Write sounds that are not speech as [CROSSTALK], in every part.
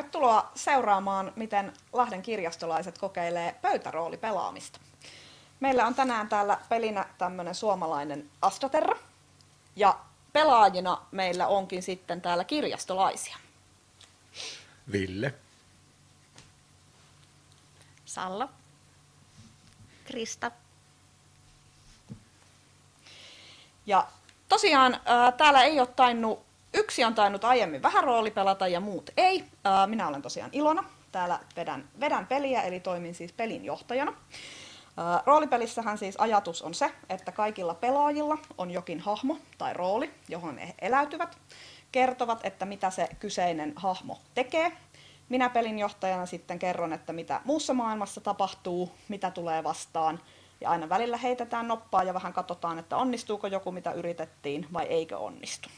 Tervetuloa seuraamaan, miten Lahden kirjastolaiset kokeilee pöytäroolipelaamista. Meillä on tänään täällä pelinä tämmöinen suomalainen Astraterra. Ja pelaajina meillä onkin sitten täällä kirjastolaisia. Ville. Salla. Krista. Ja tosiaan ää, täällä ei ole tainnut, yksi on tainnut aiemmin vähän roolipelata ja muut ei. Minä olen tosiaan Ilona. Täällä vedän, vedän peliä, eli toimin siis pelin johtajana. Roolipelissähän siis ajatus on se, että kaikilla pelaajilla on jokin hahmo tai rooli, johon he eläytyvät, kertovat, että mitä se kyseinen hahmo tekee. Minä pelinjohtajana sitten kerron, että mitä muussa maailmassa tapahtuu, mitä tulee vastaan, ja aina välillä heitetään noppaa ja vähän katsotaan, että onnistuuko joku, mitä yritettiin, vai eikö onnistu.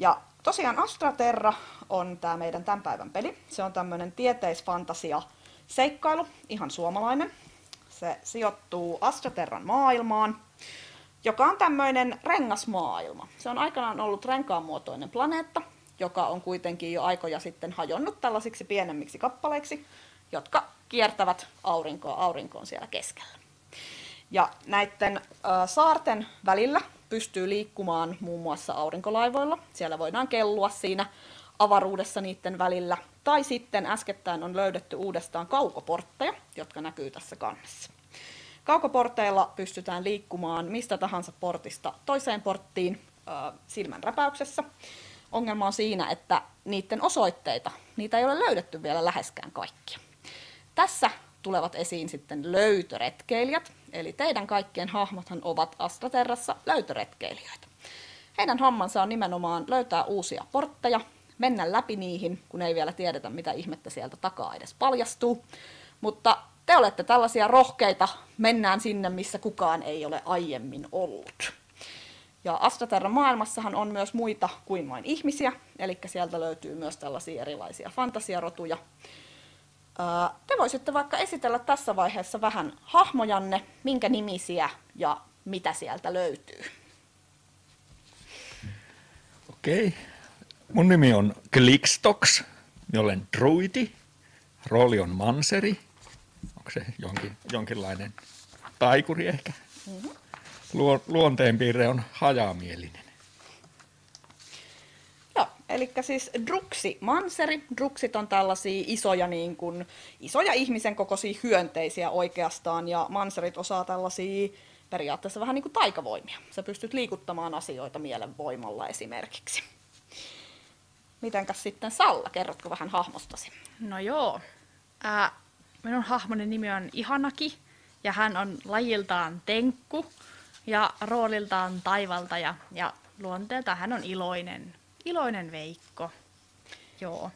Ja tosiaan Astraterra on tämä meidän tämän päivän peli. Se on tämmöinen tieteisfantasia seikkailu, ihan suomalainen. Se sijoittuu Astraterran maailmaan, joka on tämmöinen rengasmaailma. Se on aikanaan ollut renkaanmuotoinen planeetta, joka on kuitenkin jo aikoja sitten hajonnut tällaisiksi pienemmiksi kappaleiksi, jotka kiertävät aurinkoa aurinkoon siellä keskellä. Ja näiden äh, saarten välillä pystyy liikkumaan muun muassa aurinkolaivoilla. Siellä voidaan kellua siinä avaruudessa niiden välillä. Tai sitten äskettäin on löydetty uudestaan kaukoportteja, jotka näkyy tässä kannessa. Kaukoporteilla pystytään liikkumaan mistä tahansa portista toiseen porttiin äh, silmän räpäyksessä. Ongelma on siinä, että niiden osoitteita, niitä ei ole löydetty vielä läheskään kaikkia. Tässä tulevat esiin sitten löytöretkeilijät, eli teidän kaikkien hahmothan ovat Astraterrassa löytöretkeilijöitä. Heidän hommansa on nimenomaan löytää uusia portteja, mennä läpi niihin, kun ei vielä tiedetä, mitä ihmettä sieltä takaa edes paljastuu. Mutta te olette tällaisia rohkeita, mennään sinne, missä kukaan ei ole aiemmin ollut. Ja Astraterran maailmassahan on myös muita kuin vain ihmisiä, eli sieltä löytyy myös tällaisia erilaisia fantasiarotuja. Te voisitte vaikka esitellä tässä vaiheessa vähän hahmojanne, minkä nimisiä ja mitä sieltä löytyy. Okei. Mun nimi on Klikstox. ja olen druidi. Rooli on manseri. Onko se jonkin, jonkinlainen taikuri ehkä? Mm-hmm. Luo, luonteenpiirre on hajamielinen. Eli siis druksi manseri. Druksit on tällaisia isoja, niin kuin, isoja ihmisen kokoisia hyönteisiä oikeastaan, ja manserit osaa tällaisia periaatteessa vähän niin kuin taikavoimia. Sä pystyt liikuttamaan asioita mielenvoimalla esimerkiksi. Mitenkäs sitten Salla, kerrotko vähän hahmostasi? No joo. Ää, minun hahmoni nimi on Ihanaki ja hän on lajiltaan tenkku ja rooliltaan taivaltaja ja luonteelta hän on iloinen, iloinen Veikko. Joo.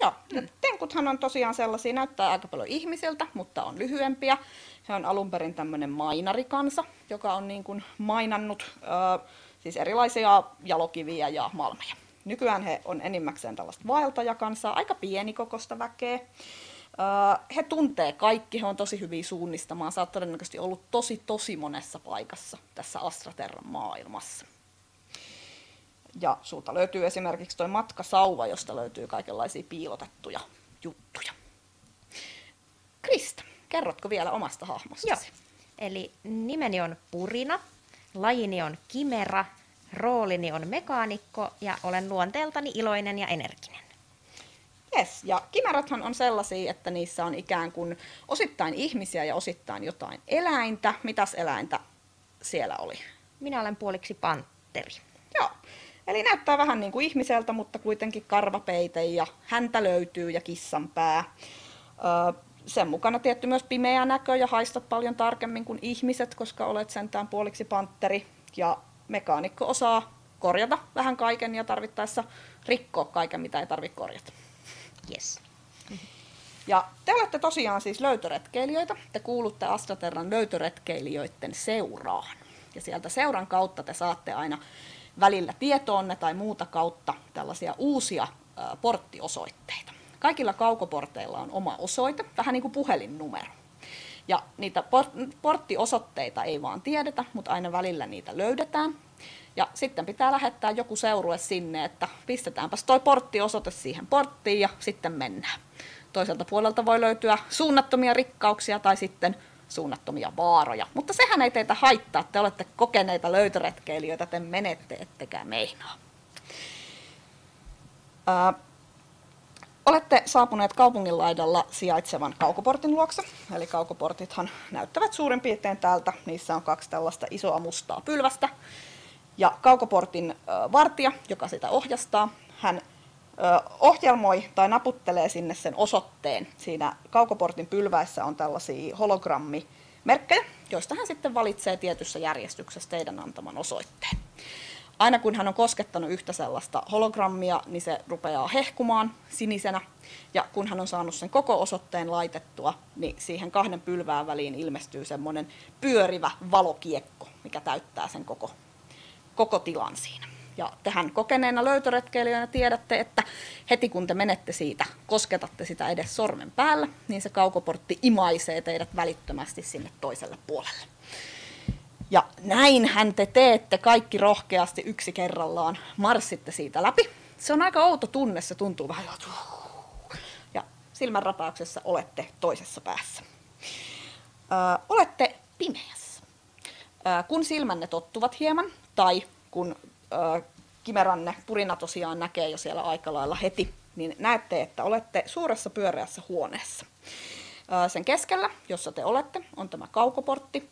Joo, mm. tenkuthan on tosiaan sellaisia, näyttää aika paljon ihmisiltä, mutta on lyhyempiä. He on alun perin tämmöinen mainarikansa, joka on niin kuin mainannut äh, siis erilaisia jalokiviä ja malmeja. Nykyään he on enimmäkseen tällaista vaeltajakansaa, aika pienikokosta väkeä. He tuntee kaikki, he on tosi hyviä suunnistamaan. Sä oot todennäköisesti ollut tosi tosi monessa paikassa tässä Astraterran maailmassa. Ja sulta löytyy esimerkiksi tuo matkasauva, josta löytyy kaikenlaisia piilotettuja juttuja. Krista, kerrotko vielä omasta hahmostasi? Joo. Eli nimeni on Purina, lajini on Kimera, roolini on mekaanikko ja olen luonteeltani iloinen ja energinen. Yes, ja kimerathan on sellaisia, että niissä on ikään kuin osittain ihmisiä ja osittain jotain eläintä. Mitäs eläintä siellä oli? Minä olen puoliksi pantteri. Eli näyttää vähän niin kuin ihmiseltä, mutta kuitenkin karvapeite ja häntä löytyy ja kissanpää. Öö, sen mukana tietty myös pimeä näkö ja haistat paljon tarkemmin kuin ihmiset, koska olet sentään puoliksi pantteri. Ja mekaanikko osaa korjata vähän kaiken ja tarvittaessa rikkoa kaiken, mitä ei tarvitse korjata. Yes. Ja te olette tosiaan siis löytöretkeilijöitä. Te kuulutte Astraterran löytöretkeilijöiden seuraan. Ja sieltä seuran kautta te saatte aina välillä tietoonne tai muuta kautta tällaisia uusia porttiosoitteita. Kaikilla kaukoporteilla on oma osoite, vähän niin kuin puhelinnumero. Ja niitä porttiosoitteita ei vaan tiedetä, mutta aina välillä niitä löydetään. Ja sitten pitää lähettää joku seurue sinne, että pistetäänpäs toi porttiosoite siihen porttiin ja sitten mennään. Toiselta puolelta voi löytyä suunnattomia rikkauksia tai sitten suunnattomia vaaroja. Mutta sehän ei teitä haittaa, te olette kokeneita löytöretkeilijöitä, te menette ettekä meinaa. Ää, olette saapuneet kaupungin laidalla sijaitsevan kaukoportin luokse. Eli kaukoportithan näyttävät suurin piirtein tältä. Niissä on kaksi tällaista isoa mustaa pylvästä. Ja kaukoportin vartija, joka sitä ohjastaa, hän ohjelmoi tai naputtelee sinne sen osoitteen. Siinä kaukoportin pylväissä on tällaisia hologrammimerkkejä, joista hän sitten valitsee tietyssä järjestyksessä teidän antaman osoitteen aina kun hän on koskettanut yhtä sellaista hologrammia, niin se rupeaa hehkumaan sinisenä. Ja kun hän on saanut sen koko osoitteen laitettua, niin siihen kahden pylvään väliin ilmestyy semmoinen pyörivä valokiekko, mikä täyttää sen koko, koko tilan siinä. Ja tehän kokeneena löytöretkeilijöinä tiedätte, että heti kun te menette siitä, kosketatte sitä edes sormen päällä, niin se kaukoportti imaisee teidät välittömästi sinne toiselle puolelle. Ja näinhän te teette kaikki rohkeasti yksi kerrallaan. Marssitte siitä läpi. Se on aika outo tunne, se tuntuu vähän ja silmänrapauksessa olette toisessa päässä. Ö, olette pimeässä. Ö, kun silmänne tottuvat hieman, tai kun kimeranne purina tosiaan näkee jo siellä aika lailla heti, niin näette, että olette suuressa pyöreässä huoneessa. Sen keskellä, jossa te olette, on tämä kaukoportti,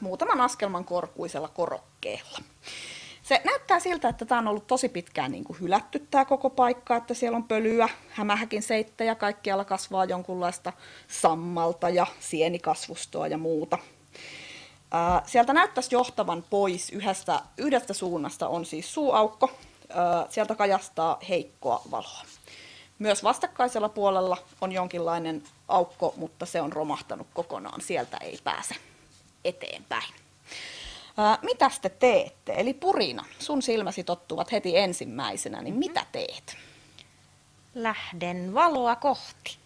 muutaman askelman korkuisella korokkeella. Se näyttää siltä, että tämä on ollut tosi pitkään niin kuin hylätty tämä koko paikka, että siellä on pölyä, hämähäkin seittejä, kaikkialla kasvaa jonkunlaista sammalta ja sienikasvustoa ja muuta. Ää, sieltä näyttäisi johtavan pois yhdestä, yhdestä suunnasta on siis suuaukko, ää, sieltä kajastaa heikkoa valoa. Myös vastakkaisella puolella on jonkinlainen aukko, mutta se on romahtanut kokonaan, sieltä ei pääse eteenpäin. Ää, mitä te teette? Eli Purina, sun silmäsi tottuvat heti ensimmäisenä, niin mitä teet? Lähden valoa kohti.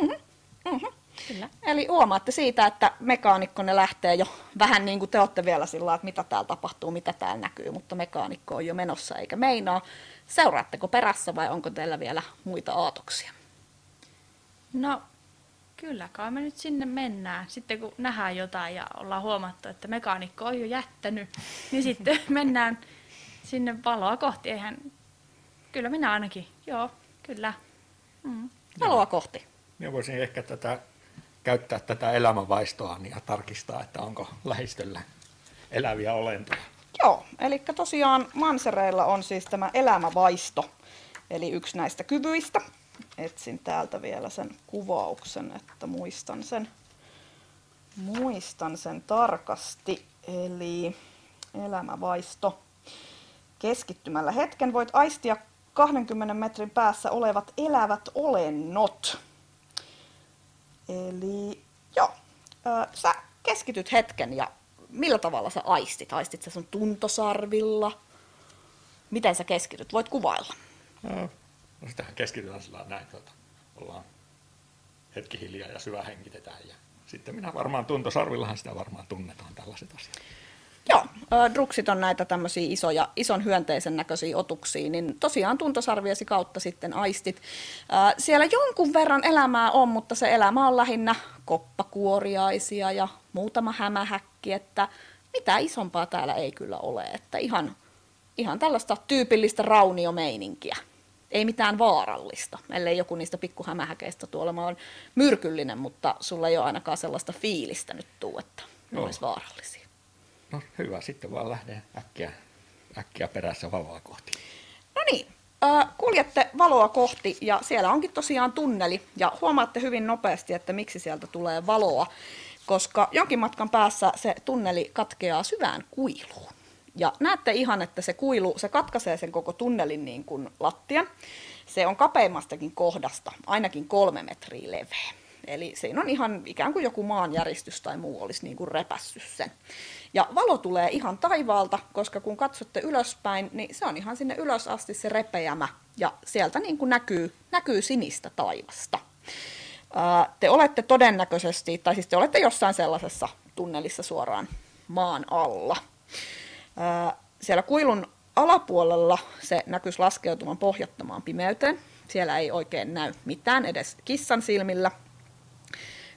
Mm-hmm. Kyllä. Eli huomaatte siitä, että mekaanikko ne lähtee jo vähän niin kuin te olette vielä sillä että mitä täällä tapahtuu, mitä täällä näkyy, mutta mekaanikko on jo menossa eikä meinaa. Seuraatteko perässä vai onko teillä vielä muita aatoksia? No, kyllä kai me nyt sinne mennään. Sitten kun nähdään jotain ja ollaan huomattu, että mekaanikko on jo jättänyt, niin [LAUGHS] sitten mennään sinne valoa kohti. Eihän, kyllä minä ainakin, joo, kyllä. Mm. Valoa kohti. Minä voisin ehkä tätä, käyttää tätä elämänvaistoa ja tarkistaa, että onko lähistöllä eläviä olentoja. Joo, eli tosiaan mansereilla on siis tämä elämävaisto, eli yksi näistä kyvyistä. Etsin täältä vielä sen kuvauksen, että muistan sen, muistan sen tarkasti. Eli elämävaisto. Keskittymällä hetken voit aistia 20 metrin päässä olevat elävät olennot. Eli joo, sä keskityt hetken ja millä tavalla sä aistit? Aistit sä sun tuntosarvilla? Miten sä keskityt? Voit kuvailla. No, no sitähän keskitytään sillä näin, tuota, ollaan hetki hiljaa ja syvä hengitetään. Ja sitten minä varmaan tuntosarvillahan sitä varmaan tunnetaan tällaiset asiat. Joo, druksit on näitä tämmöisiä isoja, ison hyönteisen näköisiä otuksia, niin tosiaan tuntosarviesi kautta sitten aistit. Siellä jonkun verran elämää on, mutta se elämä on lähinnä koppakuoriaisia ja muutama hämähäkki, että mitä isompaa täällä ei kyllä ole, että ihan, ihan tällaista tyypillistä rauniomeininkiä. Ei mitään vaarallista, ellei joku niistä pikkuhämähäkeistä tuolla on myrkyllinen, mutta sulla ei ole ainakaan sellaista fiilistä nyt tuu, että ne olisi vaarallisia. No hyvä, sitten vaan lähden äkkiä, äkkiä perässä valoa kohti. No niin, kuljette valoa kohti ja siellä onkin tosiaan tunneli ja huomaatte hyvin nopeasti, että miksi sieltä tulee valoa, koska jonkin matkan päässä se tunneli katkeaa syvään kuiluun. Ja näette ihan, että se kuilu, se katkaisee sen koko tunnelin niin kuin lattian. Se on kapeimmastakin kohdasta, ainakin kolme metriä leveä. Eli siinä on ihan ikään kuin joku maanjäristys tai muu olisi niin kuin repässyt sen. Ja valo tulee ihan taivaalta, koska kun katsotte ylöspäin, niin se on ihan sinne ylös asti se repeämä. Ja sieltä niin kuin näkyy, näkyy sinistä taivasta. Te olette todennäköisesti, tai siis te olette jossain sellaisessa tunnelissa suoraan maan alla. Siellä kuilun alapuolella se näkyisi laskeutuvan pohjattomaan pimeyteen. Siellä ei oikein näy mitään edes kissan silmillä.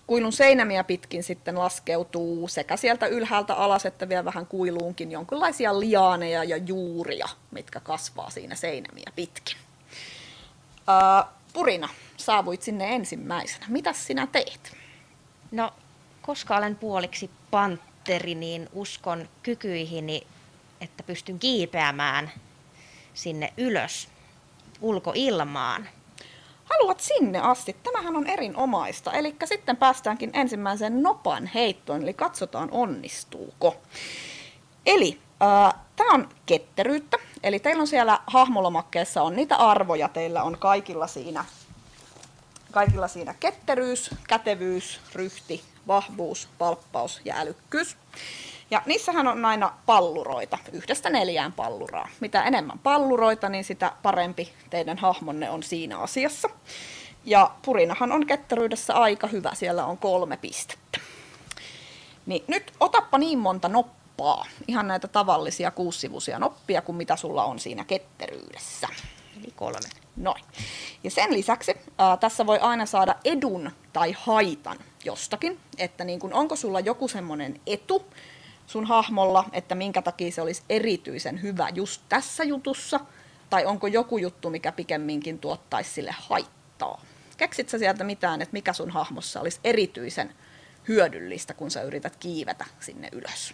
Kuilun seinämiä pitkin sitten laskeutuu sekä sieltä ylhäältä alas että vielä vähän kuiluunkin jonkinlaisia liaaneja ja juuria, mitkä kasvaa siinä seinämiä pitkin. Purina, saavuit sinne ensimmäisenä. Mitä sinä teet? No, koska olen puoliksi pantteri, niin uskon kykyihini, että pystyn kiipeämään sinne ylös ulkoilmaan. Haluat sinne asti. Tämähän on erinomaista. Eli sitten päästäänkin ensimmäiseen nopan heittoon, eli katsotaan onnistuuko. Eli äh, tämä on ketteryyttä. Eli teillä on siellä hahmolomakkeessa on niitä arvoja, teillä on kaikilla siinä, kaikilla siinä ketteryys, kätevyys, ryhti, vahvuus, palppaus ja älykkyys. Ja niissähän on aina palluroita, yhdestä neljään palluraa. Mitä enemmän palluroita, niin sitä parempi teidän hahmonne on siinä asiassa. Ja purinahan on ketteryydessä aika hyvä, siellä on kolme pistettä. Niin nyt otappa niin monta noppaa, ihan näitä tavallisia kuussivuisia noppia, kuin mitä sulla on siinä ketteryydessä. Eli kolme. Noin. Ja sen lisäksi ää, tässä voi aina saada edun tai haitan jostakin, että niin kun, onko sulla joku semmoinen etu sun hahmolla, että minkä takia se olisi erityisen hyvä just tässä jutussa, tai onko joku juttu, mikä pikemminkin tuottaisi sille haittaa. Keksit sä sieltä mitään, että mikä sun hahmossa olisi erityisen hyödyllistä, kun sä yrität kiivetä sinne ylös?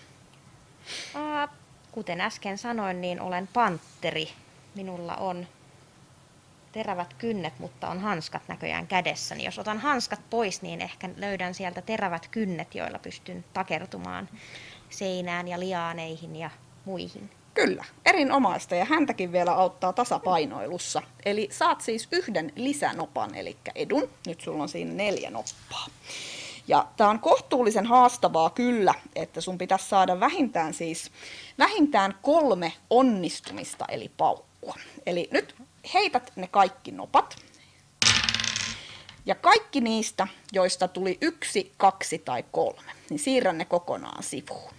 Kuten äsken sanoin, niin olen pantteri. Minulla on terävät kynnet, mutta on hanskat näköjään kädessäni. Jos otan hanskat pois, niin ehkä löydän sieltä terävät kynnet, joilla pystyn takertumaan seinään ja liaaneihin ja muihin. Kyllä, erinomaista ja häntäkin vielä auttaa tasapainoilussa. Eli saat siis yhden lisänopan, eli edun. Nyt sulla on siinä neljä noppaa. Ja tämä on kohtuullisen haastavaa kyllä, että sun pitäisi saada vähintään siis vähintään kolme onnistumista, eli paukkua. Eli nyt heität ne kaikki nopat. Ja kaikki niistä, joista tuli yksi, kaksi tai kolme, niin siirrän ne kokonaan sivuun.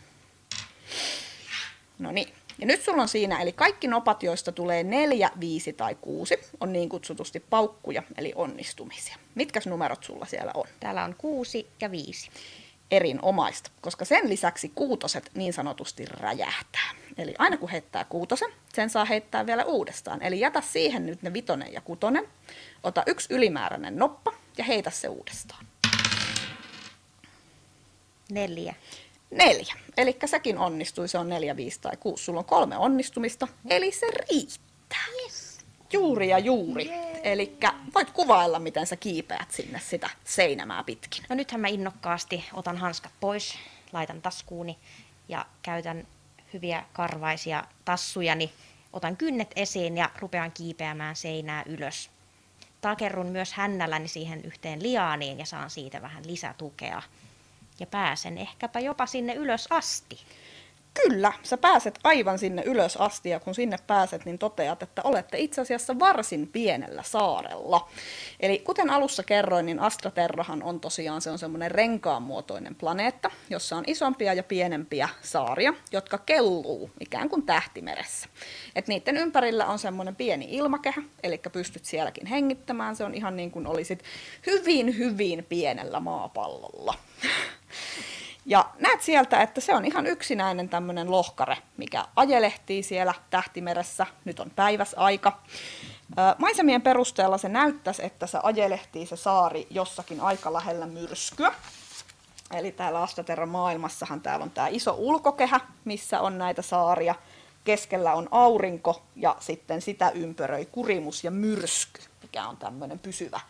No niin. Ja nyt sulla on siinä, eli kaikki nopat, joista tulee neljä, viisi tai kuusi, on niin kutsutusti paukkuja, eli onnistumisia. Mitkäs numerot sulla siellä on? Täällä on kuusi ja viisi. Erinomaista, koska sen lisäksi kuutoset niin sanotusti räjähtää. Eli aina kun heittää kuutosen, sen saa heittää vielä uudestaan. Eli jätä siihen nyt ne vitonen ja kutonen, ota yksi ylimääräinen noppa ja heitä se uudestaan. Neljä. Neljä. Eli sekin onnistui, se on neljä, viisi tai kuusi. Sulla on kolme onnistumista, eli se riittää. Yes. Juuri ja juuri. Eli voit kuvailla, miten sä kiipeät sinne sitä seinämää pitkin. No nythän mä innokkaasti otan hanskat pois, laitan taskuuni ja käytän hyviä karvaisia tassujani. Otan kynnet esiin ja rupean kiipeämään seinää ylös. Takerrun myös hännälläni siihen yhteen liaaniin ja saan siitä vähän lisätukea. Ja pääsen ehkäpä jopa sinne ylös asti. Kyllä, sä pääset aivan sinne ylös asti ja kun sinne pääset, niin toteat, että olette itse asiassa varsin pienellä saarella. Eli kuten alussa kerroin, niin Astraterrahan on tosiaan se on semmoinen renkaanmuotoinen planeetta, jossa on isompia ja pienempiä saaria, jotka kelluu ikään kuin tähtimeressä. Et niiden ympärillä on semmoinen pieni ilmakehä, eli pystyt sielläkin hengittämään. Se on ihan niin kuin olisit hyvin, hyvin pienellä maapallolla. Ja näet sieltä, että se on ihan yksinäinen tämmöinen lohkare, mikä ajelehtii siellä tähtimeressä. Nyt on päiväsaika. Maisemien perusteella se näyttäisi, että se ajelehtii se saari jossakin aika lähellä myrskyä. Eli täällä Astaterran maailmassahan täällä on tämä iso ulkokehä, missä on näitä saaria. Keskellä on aurinko ja sitten sitä ympäröi kurimus ja myrsky, mikä on tämmöinen pysyvä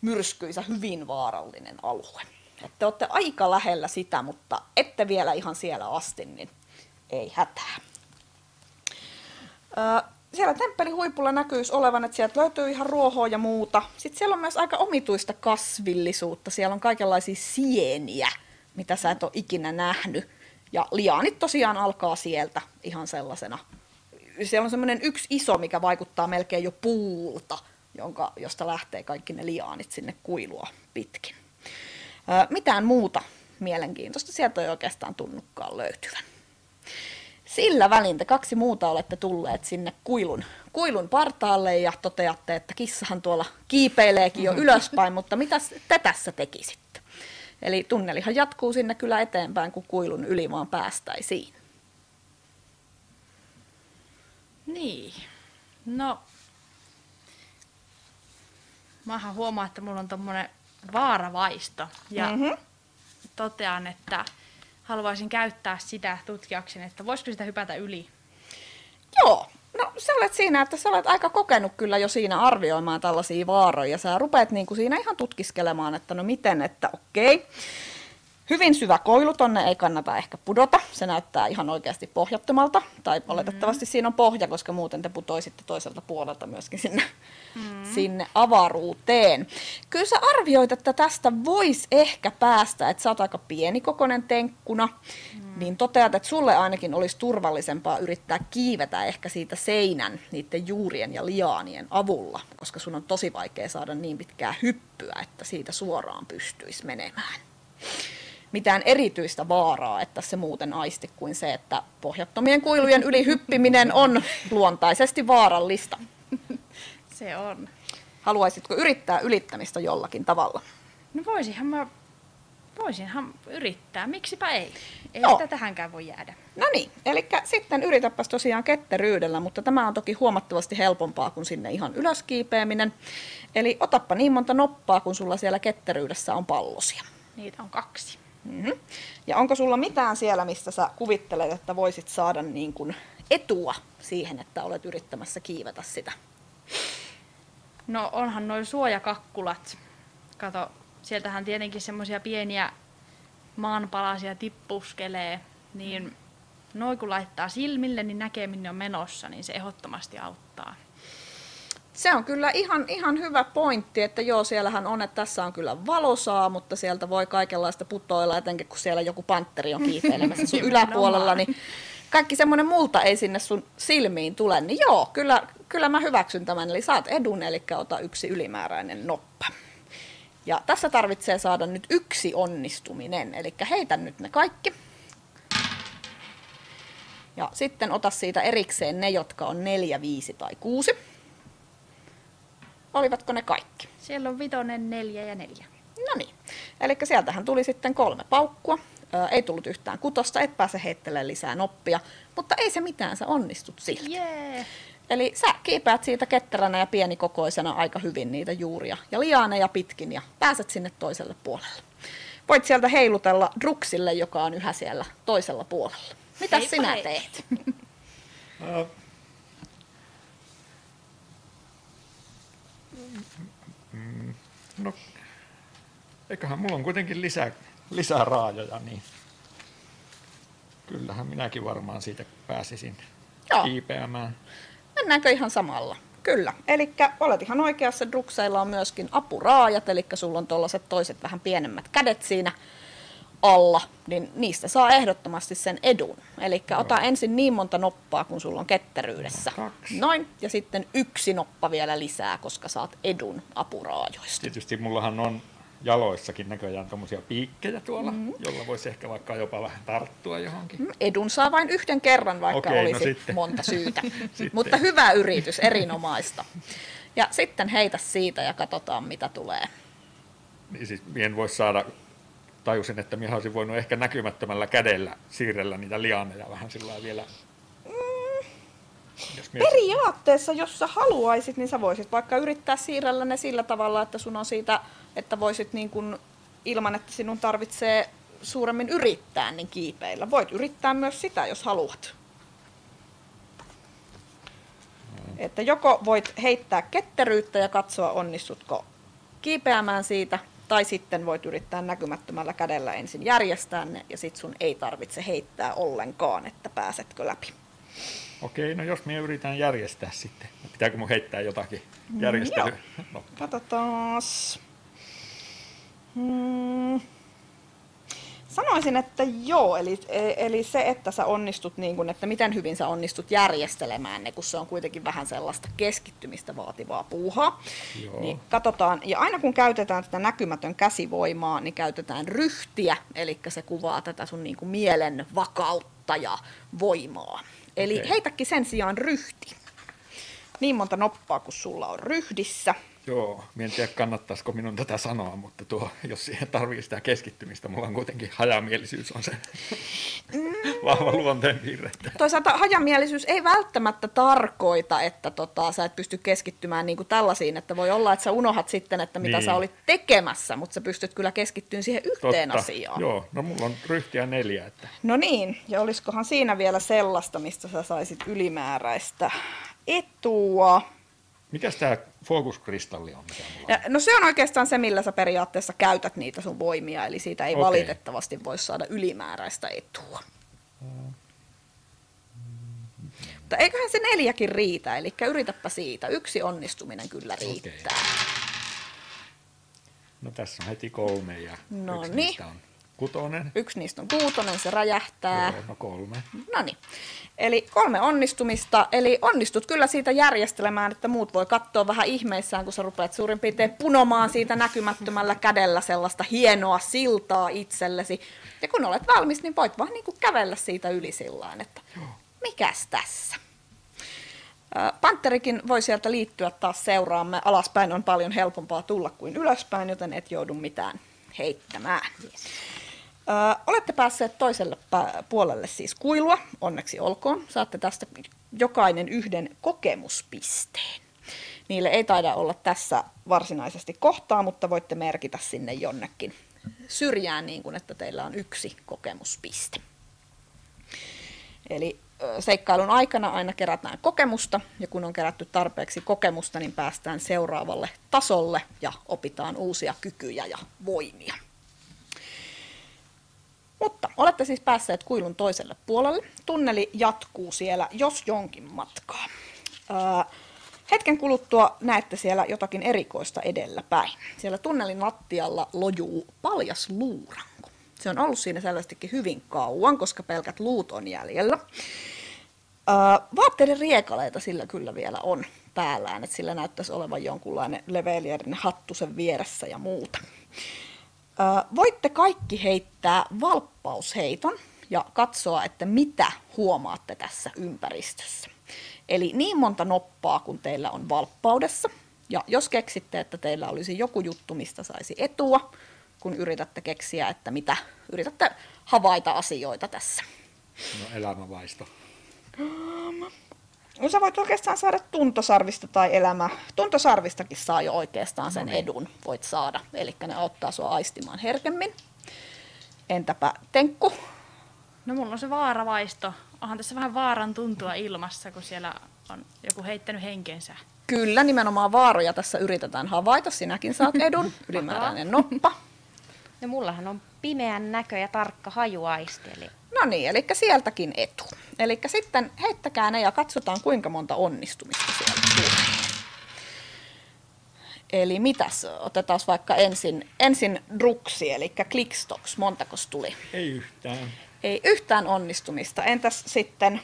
myrskyisä, hyvin vaarallinen alue. Että te olette aika lähellä sitä, mutta ette vielä ihan siellä asti, niin ei hätää. Siellä temppelin huipulla näkyisi olevan, että sieltä löytyy ihan ruohoa ja muuta. Sitten siellä on myös aika omituista kasvillisuutta. Siellä on kaikenlaisia sieniä, mitä sä et ole ikinä nähnyt. Ja liaanit tosiaan alkaa sieltä ihan sellaisena. Siellä on semmoinen yksi iso, mikä vaikuttaa melkein jo puulta, jonka, josta lähtee kaikki ne liaanit sinne kuilua pitkin. Mitään muuta mielenkiintoista sieltä ei oikeastaan tunnukaan löytyvän. Sillä välin te kaksi muuta olette tulleet sinne kuilun, kuilun partaalle ja toteatte, että kissahan tuolla kiipeileekin jo ylöspäin, mutta mitä te tässä tekisitte? Eli tunnelihan jatkuu sinne kyllä eteenpäin, kun kuilun yli vaan päästäisiin. Niin. No, mähän huomaan, että mulla on tommonen vaaravaisto. Ja Mhm. totean, että haluaisin käyttää sitä tutkiakseni, että voisiko sitä hypätä yli. Joo, no sä olet siinä, että sä olet aika kokenut kyllä jo siinä arvioimaan tällaisia vaaroja. Sä rupeat niin kuin siinä ihan tutkiskelemaan, että no miten, että okei. Hyvin syvä koilu, tonne ei kannata ehkä pudota. Se näyttää ihan oikeasti pohjattomalta. Tai oletettavasti siinä on pohja, koska muuten te putoisitte toiselta puolelta myöskin sinne, sinne avaruuteen. Kyllä sä arvioit, että tästä voisi ehkä päästä, että sä oot aika pienikokoinen tenkkuna, niin toteat, että sulle ainakin olisi turvallisempaa yrittää kiivetä ehkä siitä seinän niiden juurien ja liaanien avulla, koska sun on tosi vaikea saada niin pitkää hyppyä, että siitä suoraan pystyisi menemään mitään erityistä vaaraa, että se muuten aisti kuin se, että pohjattomien kuilujen yli hyppiminen on luontaisesti vaarallista. Se on. Haluaisitko yrittää ylittämistä jollakin tavalla? No voisinhan mä, voisinhan yrittää, miksipä ei. Ei Joo. sitä tähänkään voi jäädä. No niin, eli sitten yritäpäs tosiaan ketteryydellä, mutta tämä on toki huomattavasti helpompaa kuin sinne ihan ylös kiipeäminen. Eli otappa niin monta noppaa, kun sulla siellä ketteryydessä on pallosia. Niitä on kaksi. Mm-hmm. Ja onko sulla mitään siellä, mistä sä kuvittelet, että voisit saada niin kuin etua siihen, että olet yrittämässä kiivetä sitä? No onhan noin suojakakkulat. Kato, sieltähän tietenkin semmoisia pieniä maanpalasia tippuskelee, niin noin kun laittaa silmille, niin näkee minne on menossa, niin se ehdottomasti auttaa. Se on kyllä ihan, ihan hyvä pointti, että joo, siellähän on, että tässä on kyllä valosaa, mutta sieltä voi kaikenlaista putoilla, etenkin kun siellä joku pantteri on kiipeilemässä sun [LAUGHS] yläpuolella, niin kaikki semmoinen multa ei sinne sun silmiin tule, niin joo, kyllä, kyllä mä hyväksyn tämän, eli saat edun, eli ota yksi ylimääräinen noppa. Ja tässä tarvitsee saada nyt yksi onnistuminen, eli heitä nyt ne kaikki. Ja sitten ota siitä erikseen ne, jotka on neljä, viisi tai kuusi. Olivatko ne kaikki? Siellä on vitonen, neljä ja neljä. No niin. Eli sieltähän tuli sitten kolme paukkua. Ö, ei tullut yhtään kutosta, et pääse heittelemään lisää noppia, mutta ei se mitään, sä onnistut silti. Jee! Eli sä kiipeät siitä ketteränä ja pienikokoisena aika hyvin niitä juuria ja liaaneja pitkin ja pääset sinne toiselle puolelle. Voit sieltä heilutella Druksille, joka on yhä siellä toisella puolella. Mitä sinä hei. teet? [LAUGHS] mm, No, eiköhän mulla on kuitenkin lisää, lisää raajoja, niin kyllähän minäkin varmaan siitä pääsisin Joo. kiipeämään. Mennäänkö ihan samalla? Kyllä. Eli olet ihan oikeassa, Drukseilla on myöskin apuraajat, eli sulla on tuollaiset toiset vähän pienemmät kädet siinä alla, niin niistä saa ehdottomasti sen edun. Eli ota ensin niin monta noppaa, kun sulla on ketteryydessä. Kaksi. Noin, ja sitten yksi noppa vielä lisää, koska saat edun apuraajoista. Tietysti mullahan on jaloissakin näköjään tuommoisia piikkejä tuolla, Mm-hmm. mm. jolla voisi ehkä vaikka jopa vähän tarttua johonkin. Mm, Edun saa vain yhden kerran, vaikka Okei, no olisi sitten. monta syytä. [LAUGHS] Sitten. Mutta hyvä yritys, erinomaista. Ja sitten heitä siitä ja katsotaan, mitä tulee. Niin siis en voi saada, tajusin, että minä olisin voinut ehkä näkymättömällä kädellä siirrellä niitä lianeja vähän sillä vielä. Jos mies... Periaatteessa, jos sä haluaisit, niin sä voisit vaikka yrittää siirrellä ne sillä tavalla, että sun on siitä, että voisit niin kun, ilman, että sinun tarvitsee suuremmin yrittää, niin kiipeillä. Voit yrittää myös sitä, jos haluat. Että joko voit heittää ketteryyttä ja katsoa, onnistutko kiipeämään siitä, tai sitten voit yrittää näkymättömällä kädellä ensin järjestää ne, ja sit sun ei tarvitse heittää ollenkaan, että pääsetkö läpi. Okei, no jos minä yritän järjestää sitten. Pitääkö mun heittää jotakin järjestelyä? No, Katsotaas. Hmm. Sanoisin, että joo, eli, eli se, että sä onnistut, niin kun, että miten hyvin sä onnistut järjestelemään ne, kun se on kuitenkin vähän sellaista keskittymistä vaativaa puuhaa. Joo. Niin katsotaan, ja aina kun käytetään tätä näkymätön käsivoimaa, niin käytetään ryhtiä, eli se kuvaa tätä sun niin kuin mielen vakautta. ja voimaa. Eli Okei. heitäkin sen sijaan ryhti. Niin monta noppaa kuin sulla on ryhdissä. Joo, en tiedä kannattaisiko minun tätä sanoa, mutta tuo, jos siihen tarvii sitä keskittymistä, mulla on kuitenkin hajamielisyys on se vahva luonteenpiirre. että- Toisaalta hajamielisyys ei välttämättä tarkoita, että tota, sä et pysty keskittymään niin kuin tällaisiin, että voi olla, että sä unohat sitten, että mitä Niin. sä olit tekemässä, mutta sä pystyt kyllä keskittymään siihen yhteen asiaan. Joo, no mulla on ryhtiä neljä, että No niin, ja olisikohan siinä vielä sellaista, mistä sä saisit ylimääräistä etua? Mikäs tämä fokuskristalli on, mikä mulla on? No se on oikeastaan se, millä sä periaatteessa käytät niitä sun voimia, eli siitä ei Okei. valitettavasti voi saada ylimääräistä etua. Mutta eiköhän se neljäkin riitä, eli yritäpä siitä. Yksi onnistuminen kyllä riittää. No tässä on heti kolme ja No yksi niin. on kutonen. Yksi niistä on kuutonen, se räjähtää. Joo, no kolme. No niin. Eli kolme onnistumista, eli onnistut kyllä siitä järjestelemään, että muut voi katsoa vähän ihmeissään, kun sä rupeat suurin piirtein punomaan siitä näkymättömällä kädellä sellaista hienoa siltaa itsellesi. Ja kun olet valmis, niin voit vaan niin kuin kävellä siitä yli sillaan, että mikäs tässä. Panterikin voi sieltä liittyä taas seuraamme. Alaspäin on paljon helpompaa tulla kuin ylöspäin, joten et joudu mitään heittämään. Ö, olette päässeet toiselle puolelle siis kuilua, onneksi olkoon. Saatte tästä jokainen yhden kokemuspisteen. Niille ei taida olla tässä varsinaisesti kohtaa, mutta voitte merkitä sinne jonnekin syrjään niin kuin, että teillä on yksi kokemuspiste. Eli seikkailun aikana aina kerätään kokemusta, ja kun on kerätty tarpeeksi kokemusta, niin päästään seuraavalle tasolle ja opitaan uusia kykyjä ja voimia. Mutta olette siis päässeet kuilun toiselle puolelle. Tunneli jatkuu siellä, jos jonkin matkaa. Ää, hetken kuluttua näette siellä jotakin erikoista edellä päin. Siellä tunnelin lattialla lojuu paljas luuranko. Se on ollut siinä selvästikin hyvin kauan, koska pelkät luut on jäljellä. Ää, vaatteiden riekaleita sillä kyllä vielä on päällään, että sillä näyttäisi olevan jonkunlainen levelierin hattu sen vieressä ja muuta. Voitte kaikki heittää valppausheiton ja katsoa, että mitä huomaatte tässä ympäristössä. Eli niin monta noppaa kuin teillä on valppaudessa. Ja jos keksitte, että teillä olisi joku juttu, mistä saisi etua, kun yritätte keksiä, että mitä yritätte havaita asioita tässä. No elämävaisto. No sä voit oikeastaan saada tuntosarvista tai elämä. Tuntosarvistakin saa jo oikeastaan sen edun, voit saada. Eli ne auttaa sua aistimaan herkemmin. Entäpä Tenkku? No mulla on se vaaravaisto. Onhan tässä vähän vaaran tuntua ilmassa, kun siellä on joku heittänyt henkensä. Kyllä, nimenomaan vaaroja tässä yritetään havaita. Sinäkin saat [LAUGHS] edun. Ylimääräinen noppa. No mullahan on pimeän näkö ja tarkka hajuaisti, eli No niin, eli sieltäkin etu. Eli sitten heittäkää ne ja katsotaan kuinka monta onnistumista sieltä tulee. Eli mitäs, otetaan vaikka ensin, ensin druksi, eli clickstocks, montakos tuli? Ei yhtään. Ei yhtään onnistumista. Entäs sitten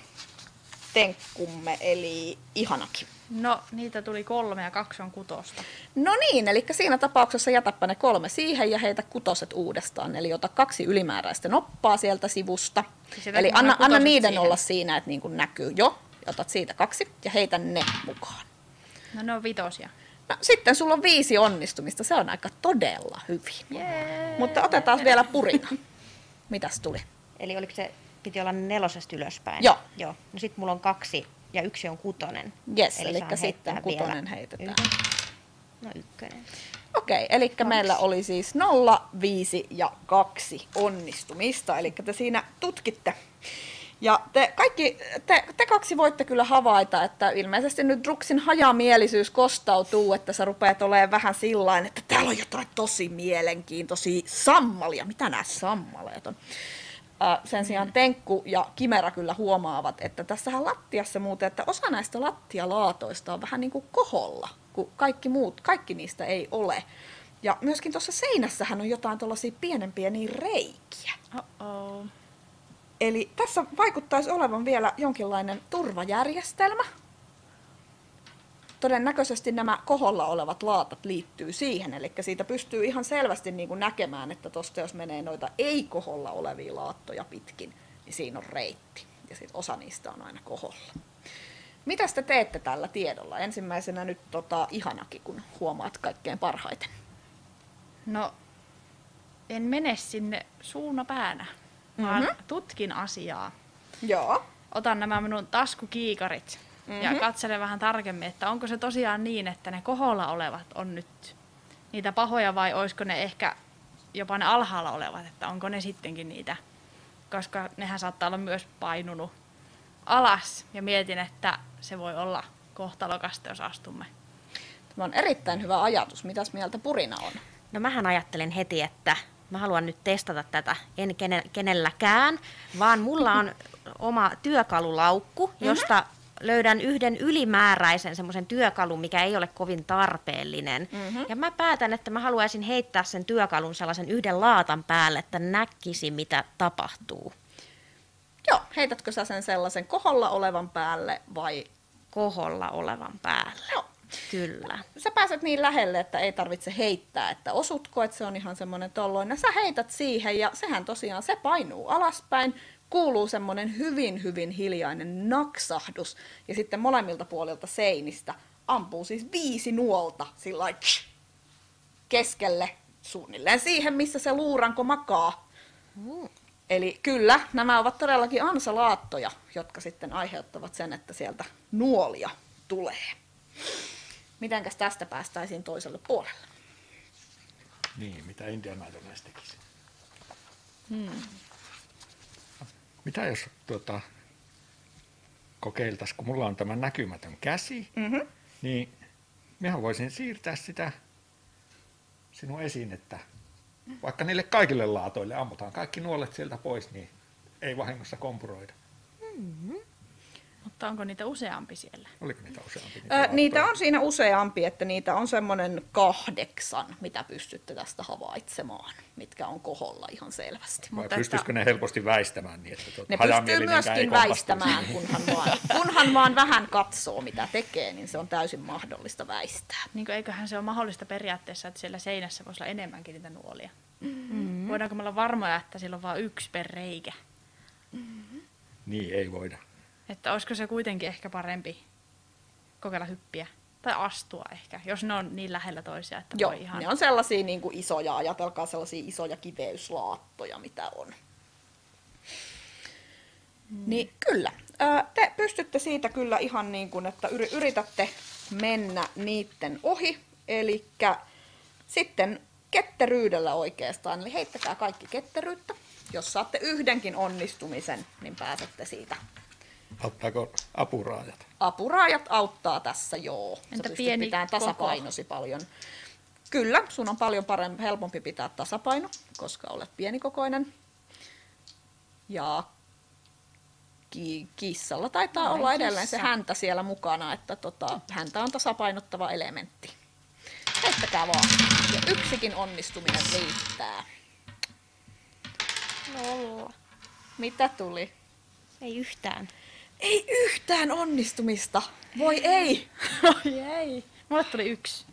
tenkkumme, eli ihanakin? No, niitä tuli kolme ja kaksi on kutosta. No niin, eli siinä tapauksessa jätäpä ne kolme siihen ja heitä kutoset uudestaan. Eli ota kaksi ylimääräistä noppaa sieltä sivusta. Siis Eli anna, anna niiden siihen? olla siinä, että niin kuin näkyy jo. Otat siitä kaksi ja heitä ne mukaan. No ne on vitosia. No, sitten sulla on viisi onnistumista. Se on aika todella hyvin. Jee. Mutta otetaan vielä purina. Mitäs tuli? Eli oliko se, piti olla nelosesta ylöspäin? Joo. Joo. No sit mulla on kaksi ja yksi on kutonen. Jes, Eli saan sitten kutonen heitetään. yhden. No ykkönen. Okei, eli meillä oli siis 0, 5 ja 2 onnistumista, eli te siinä tutkitte. Ja te kaikki, te, te kaksi voitte kyllä havaita, että ilmeisesti nyt Druksin hajamielisyys kostautuu, että sä rupeat olemaan vähän sillain, että täällä on jotain tosi mielenkiintoisia sammalia. Mitä nämä sammaleet on? Sen sijaan Tenkku ja Kimera kyllä huomaavat, että tässähän lattiassa muuten, että osa näistä lattialaatoista on vähän niin kuin koholla, kun kaikki muut, kaikki niistä ei ole. Ja myöskin tuossa seinässähän on jotain tuollaisia pienempiä niin reikiä. Oh-oh. Eli tässä vaikuttaisi olevan vielä jonkinlainen turvajärjestelmä. Todennäköisesti nämä koholla olevat laatat liittyy siihen, eli siitä pystyy ihan selvästi niin kuin näkemään, että tuosta jos menee noita ei-koholla olevia laattoja pitkin, niin siinä on reitti. Ja sit osa niistä on aina koholla. Mitä te teette tällä tiedolla? Ensimmäisenä nyt tota, ihanakin, kun huomaat kaikkein parhaiten. No, en mene sinne suuna päänä, vaan Mhm. tutkin asiaa. Joo. Otan nämä minun taskukiikarit mm-hmm. ja Mhm. katselen vähän tarkemmin, että onko se tosiaan niin, että ne koholla olevat on nyt niitä pahoja vai olisiko ne ehkä jopa ne alhaalla olevat, että onko ne sittenkin niitä, koska nehän saattaa olla myös painunut alas ja mietin, että se voi olla kohtalokasta, jos astumme. Tämä on erittäin hyvä ajatus. Mitäs mieltä Purina on? No mähän ajattelin heti, että mä haluan nyt testata tätä, en kene- kenelläkään, vaan mulla on oma työkalulaukku, josta löydän yhden ylimääräisen semmoisen työkalun, mikä ei ole kovin tarpeellinen. Mm-hmm. Ja mä päätän, että mä haluaisin heittää sen työkalun sellaisen yhden laatan päälle, että näkisi mitä tapahtuu. Joo, heitätkö sä sen sellaisen koholla olevan päälle vai... Koholla olevan päälle. Joo. Kyllä. Sä pääset niin lähelle, että ei tarvitse heittää, että osutko, että se on ihan semmoinen tolloinen. Sä heität siihen ja sehän tosiaan, se painuu alaspäin, kuuluu semmoinen hyvin, hyvin hiljainen naksahdus. Ja sitten molemmilta puolilta seinistä ampuu siis viisi nuolta sillä keskelle suunnilleen siihen, missä se luuranko makaa. Eli kyllä, nämä ovat todellakin ansalaattoja, jotka sitten aiheuttavat sen, että sieltä nuolia tulee. Mitenkäs tästä päästäisiin toiselle puolelle? Niin, mitä Indiana Jones tekisi. Hmm. Mitä jos tuota, kokeiltaisiin, kun mulla on tämä näkymätön käsi, Mm-hmm. niin minä voisin siirtää sitä sinun esinettä. Vaikka niille kaikille laatoille ammutaan kaikki nuolet sieltä pois, niin ei vahingossa kompuroida. Mutta onko niitä useampi siellä? Oliko niitä useampi? Niitä laattoja? on siinä useampi, että niitä on semmoinen kahdeksan, mitä pystytte tästä havaitsemaan, mitkä on koholla ihan selvästi. Vai mutta pystyisikö ne helposti väistämään niin, että tuota, Ne pystyy myöskin väistämään, kunhan vaan, [LAUGHS] kunhan vaan vähän katsoo, mitä tekee, niin se on täysin mahdollista väistää. Niin kuin, eiköhän se ole mahdollista periaatteessa, että siellä seinässä voisi olla enemmänkin niitä nuolia. Mm-hmm. Voidaanko me olla varmoja, että sillä on vain yksi per reikä? Niin, ei voida. Että olisiko se kuitenkin ehkä parempi kokeilla hyppiä? Tai astua ehkä, jos ne on niin lähellä toisiaan, että Joo, voi ihan... ne on sellaisia niin kuin isoja, ajatelkaa sellaisia isoja kiveyslaattoja, mitä on. Mm. Niin kyllä, te pystytte siitä kyllä ihan niin kuin, että yri- yritätte mennä niitten ohi, eli sitten ketteryydellä oikeastaan, eli heittäkää kaikki ketteryyttä. Jos saatte yhdenkin onnistumisen, niin pääsette siitä. Auttaako apuraajat? Apuraajat auttaa tässä, joo. Sä Entä pystyt pieni koko? tasapainosi paljon. Kyllä, sun on paljon parempi, helpompi pitää tasapaino, koska olet pienikokoinen. Ja ki- kissalla taitaa Olen olla edelleen se häntä siellä mukana, että tota, häntä on tasapainottava elementti. Heittäkää vaan. Ja yksikin onnistuminen riittää. Nolla. Mitä tuli? Ei yhtään. Ei yhtään onnistumista. Voi ei. [LAUGHS] Oi ei. Mulle tuli yksi.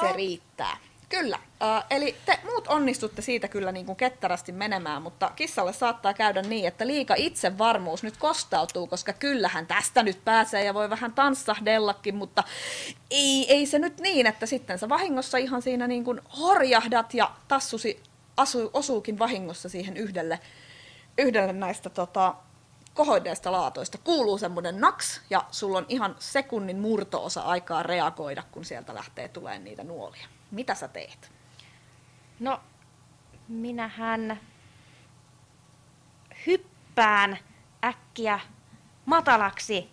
Se riittää. Kyllä. Äh, eli te muut onnistutte siitä kyllä niin kuin ketterästi menemään, mutta kissalle saattaa käydä niin, että liika itsevarmuus nyt kostautuu, koska kyllähän tästä nyt pääsee ja voi vähän tanssahdellakin, mutta ei, ei se nyt niin, että sitten sä vahingossa ihan siinä niin kuin horjahdat ja tassusi asu, osuukin vahingossa siihen yhdelle, yhdelle näistä tota, kohoideista laatoista. Kuuluu semmoinen naks ja sulla on ihan sekunnin murtoosa aikaa reagoida, kun sieltä lähtee tulemaan niitä nuolia. Mitä sä teet? No, minähän hyppään äkkiä matalaksi.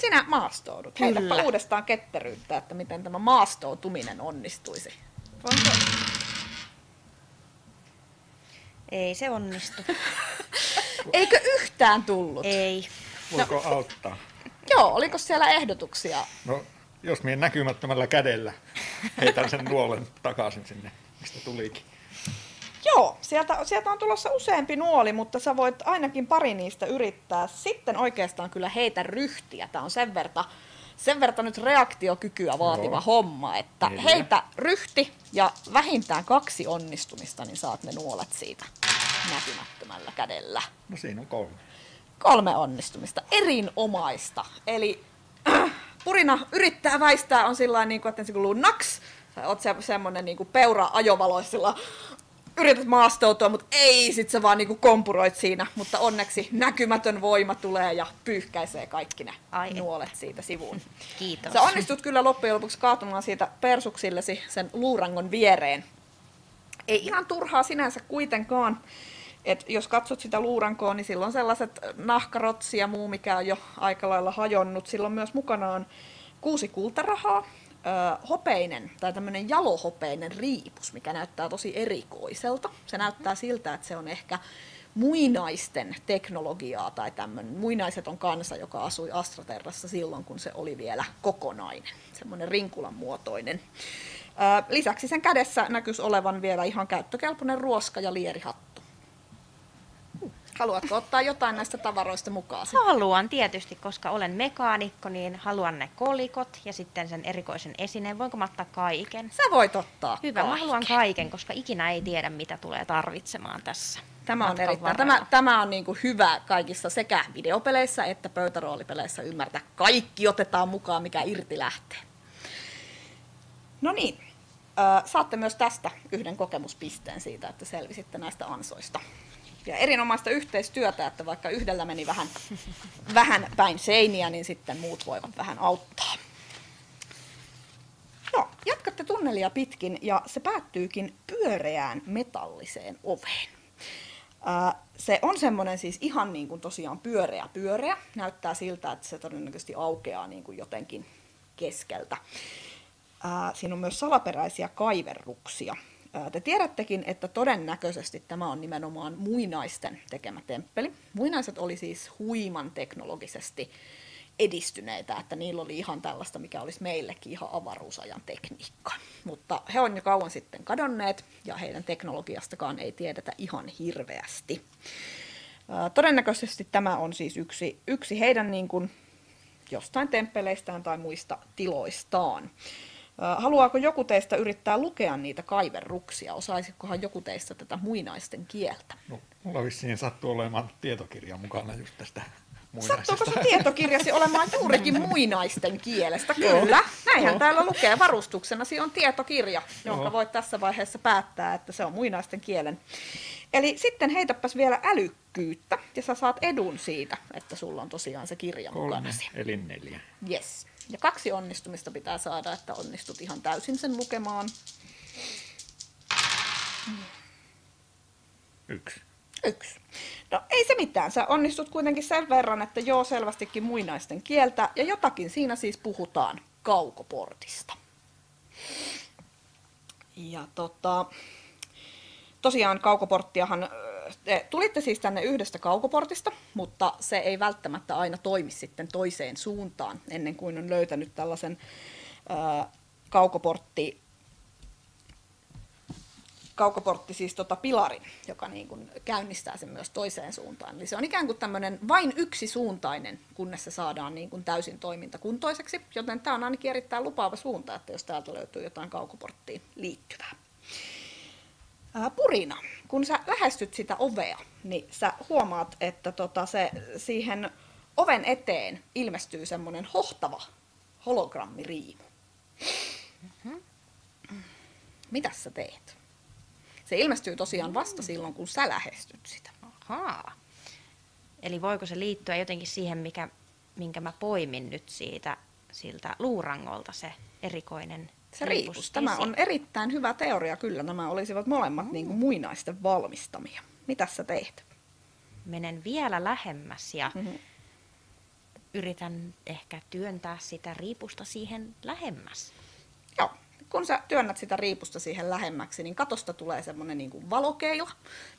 Sinä maastoudut. Kyllä. Heitäpä uudestaan ketteryyttä, että miten tämä maastoutuminen onnistuisi. Voinko... Ei se onnistu. [LAUGHS] Eikö yhtään tullut? Ei. Voiko auttaa? Joo, oliko siellä ehdotuksia? No, jos minä näkymättömällä kädellä heitän sen nuolen takaisin sinne, mistä tulikin. Joo, sieltä, sieltä on tulossa useampi nuoli, mutta sä voit ainakin pari niistä yrittää. Sitten oikeastaan kyllä heitä ryhtiä. Tämä on sen verta, sen verta nyt reaktiokykyä vaativa Joo. homma, että Neljä. heitä ryhti ja vähintään kaksi onnistumista, niin saat ne nuolet siitä. Näkymättömällä kädellä. No siinä on kolme. Kolme onnistumista. Erinomaista. Eli [CLEARS THROAT] Purina yrittää väistää, on sillä niin kuin, että ensin kuuluu naks, sä oot se, semmonen niin kuin peura ajovaloisilla, yrität maastoutua, mutta ei, sit sä vaan niin kuin kompuroit siinä, mutta onneksi näkymätön voima tulee ja pyyhkäisee kaikki ne Ai että. nuolet siitä sivuun. [LAUGHS] Kiitos. Sä onnistut kyllä loppujen lopuksi kaatumaan siitä persuksillesi sen luurangon viereen. Ei ihan turhaa sinänsä kuitenkaan. Et jos katsot sitä luurankoa, niin silloin sellaiset nahkarotsi ja muu, mikä on jo aika lailla hajonnut. Silloin myös mukanaan kuusi kultarahaa, ö, hopeinen tai tämmöinen jalohopeinen riipus, mikä näyttää tosi erikoiselta. Se näyttää siltä, että se on ehkä muinaisten teknologiaa tai tämmöinen. Muinaiset on kansa, joka asui Astroterrassa silloin, kun se oli vielä kokonainen, semmoinen rinkulan muotoinen. Lisäksi sen kädessä näkyisi olevan vielä ihan käyttökelpoinen ruoska ja lierihattu. Haluatko ottaa jotain näistä tavaroista mukaan? Haluan tietysti, koska olen mekaanikko, niin haluan ne kolikot ja sitten sen erikoisen esineen. Voinko mä ottaa kaiken? Sä voit ottaa Hyvä, mä kaiken. haluan kaiken, koska ikinä ei tiedä, mitä tulee tarvitsemaan tässä. Tämä on erittäin, tämä, tämä on niin kuin hyvä kaikissa sekä videopeleissä että pöytäroolipeleissä ymmärtää. Kaikki otetaan mukaan, mikä irti lähtee. No niin, saatte myös tästä yhden kokemuspisteen siitä, että selvisitte näistä ansoista. Ja erinomaista yhteistyötä, että vaikka yhdellä meni vähän, vähän päin seiniä, niin sitten muut voivat vähän auttaa. No, jatkatte tunnelia pitkin ja se päättyykin pyöreään metalliseen oveen. Se on semmoinen siis ihan niin kuin tosiaan pyöreä pyöreä. Näyttää siltä, että se todennäköisesti aukeaa niin kuin jotenkin keskeltä. Siinä on myös salaperäisiä kaiverruksia. Te tiedättekin, että todennäköisesti tämä on nimenomaan muinaisten tekemä temppeli. Muinaiset oli siis huiman teknologisesti edistyneitä, että niillä oli ihan tällaista, mikä olisi meillekin ihan avaruusajan tekniikka. Mutta he on jo kauan sitten kadonneet ja heidän teknologiastakaan ei tiedetä ihan hirveästi. Todennäköisesti tämä on siis yksi, yksi heidän niin kuin jostain temppeleistään tai muista tiloistaan. Haluaako joku teistä yrittää lukea niitä kaiverruksia? Osaisikohan joku teistä tätä muinaisten kieltä? No, mulla vissiin sattuu olemaan tietokirja mukana just tästä Sattuuko sun tietokirjasi olemaan juurikin [LAUGHS] muinaisten kielestä? Kyllä. Näinhän täällä lukee. Varustuksenasi on tietokirja, jonka voit tässä vaiheessa päättää, että se on muinaisten kielen. Eli sitten heitäpäs vielä älykkyyttä, ja sä saat edun siitä, että sulla on tosiaan se kirja Kolme, mukanasi. eli neljä. Yes. Ja kaksi onnistumista pitää saada, että onnistut ihan täysin sen lukemaan. Yksi. Yksi. No ei se mitään, sä onnistut kuitenkin sen verran, että joo selvästikin muinaisten kieltä, ja jotakin siinä siis puhutaan kaukoportista. Ja tota, tosiaan kaukoporttia,han te tulitte siis tänne yhdestä kaukoportista, mutta se ei välttämättä aina toimi sitten toiseen suuntaan, ennen kuin on löytänyt tällaisen ö, kaukoportti kaukoportti siis tota pilarin, joka niin kuin käynnistää sen myös toiseen suuntaan. Eli se on ikään kuin tämmöinen vain yksisuuntainen, kunnes se saadaan niin kuin täysin toimintakuntoiseksi. Joten tämä on ainakin erittäin lupaava suunta, että jos täältä löytyy jotain kaukoporttiin liittyvää. Purina, kun sä lähestyt sitä ovea, niin sä huomaat, että tota se, siihen oven eteen ilmestyy semmoinen hohtava hologrammiriimu. Mitäs sä teet? Se ilmestyy tosiaan vasta silloin, kun sä lähestyt sitä. Ahaa. Eli voiko se liittyä jotenkin siihen, mikä, minkä mä poimin nyt siitä siltä luurangolta, se erikoinen Se riipus. Tämä on erittäin hyvä teoria kyllä. Nämä olisivat molemmat niin kuin muinaisten valmistamia. Mitä sä teet? Menen vielä lähemmäs ja Mhm. yritän ehkä työntää sitä riipusta siihen lähemmäs. Joo. Kun sä työnnät sitä riipusta siihen lähemmäksi, niin katosta tulee semmoinen niin kuin valokeila,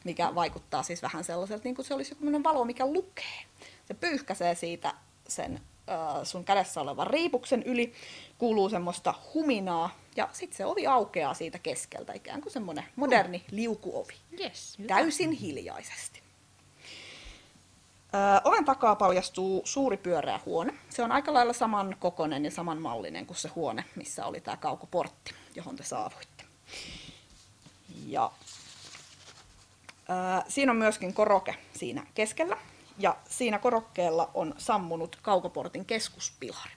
mikä vaikuttaa siis vähän sellaiselta, niin kuin se olisi semmoinen valo, mikä lukee. Se pyyhkäisee siitä sen äh, sun kädessä olevan riipuksen yli, kuuluu semmoista huminaa, ja sitten se ovi aukeaa siitä keskeltä, ikään kuin semmoinen moderni liukuovi. Yes, täysin hiljaisesti. Ö, oven takaa paljastuu suuri pyöreä huone. Se on aika lailla saman kokoinen ja saman mallinen kuin se huone, missä oli tämä kaukoportti, johon te saavuitte. Ja siinä on myöskin koroke siinä keskellä ja siinä korokkeella on sammunut kaukoportin keskuspilari.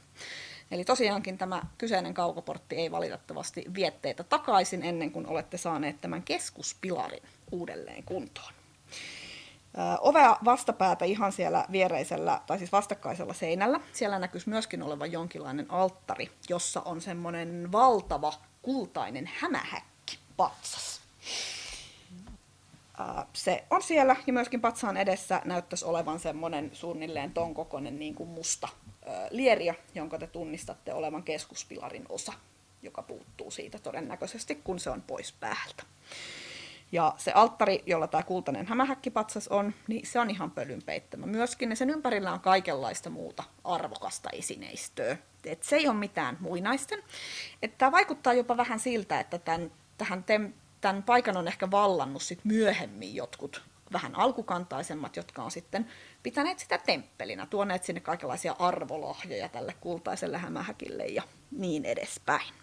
Eli tosiaankin tämä kyseinen kaukoportti ei valitettavasti vietteitä takaisin ennen kuin olette saaneet tämän keskuspilarin uudelleen kuntoon. Ovea vastapäätä ihan siellä viereisellä, tai siis vastakkaisella seinällä, siellä näkyisi myöskin olevan jonkinlainen alttari, jossa on semmoinen valtava kultainen hämähäkki, patsas. Ää, Se on siellä ja myöskin patsaan edessä näyttäisi olevan semmoinen suunnilleen ton kokoinen niin kuin musta lieriö, jonka te tunnistatte olevan keskuspilarin osa, joka puuttuu siitä todennäköisesti, kun se on pois päältä. Ja se alttari, jolla tämä kultainen hämähäkkipatsas on, niin se on ihan pölyn peittämä myöskin. Ja sen ympärillä on kaikenlaista muuta arvokasta esineistöä. Et se ei ole mitään muinaisten. Tämä vaikuttaa jopa vähän siltä, että tämän, tähän tem, tämän paikan on ehkä vallannut sit myöhemmin jotkut vähän alkukantaisemmat, jotka on sitten pitäneet sitä temppelinä, tuoneet sinne kaikenlaisia arvolahjoja tälle kultaiselle hämähäkille ja niin edespäin.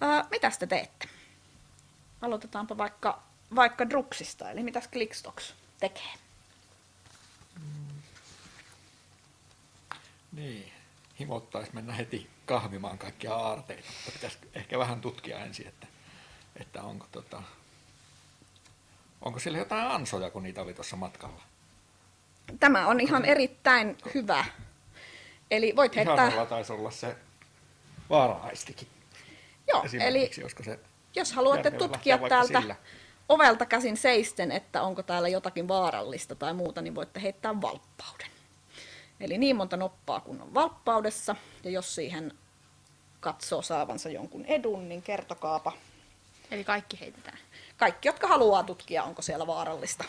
Ää, mitäs te teette? Aloitetaanpa vaikka, vaikka Druksista, eli mitäs Clickstocks tekee? Niin, himottaisi mennä heti kahvimaan kaikkia aarteita, mutta pitäisi ehkä vähän tutkia ensin, että, että onko, tota, onko siellä jotain ansoja, kun niitä oli tuossa matkalla. Tämä on ihan erittäin hyvä. Eli voit heittää... Ihanalla taisi olla se vaarahaistikin. Joo, eli se jos haluatte tutkia täältä sillä. ovelta käsin seisten, että onko täällä jotakin vaarallista tai muuta, niin voitte heittää valppauden. Eli niin monta noppaa kun on valppaudessa, ja jos siihen katsoo saavansa jonkun edun, niin kertokaapa. Eli kaikki heitetään. Kaikki, jotka haluaa tutkia, onko siellä vaarallista.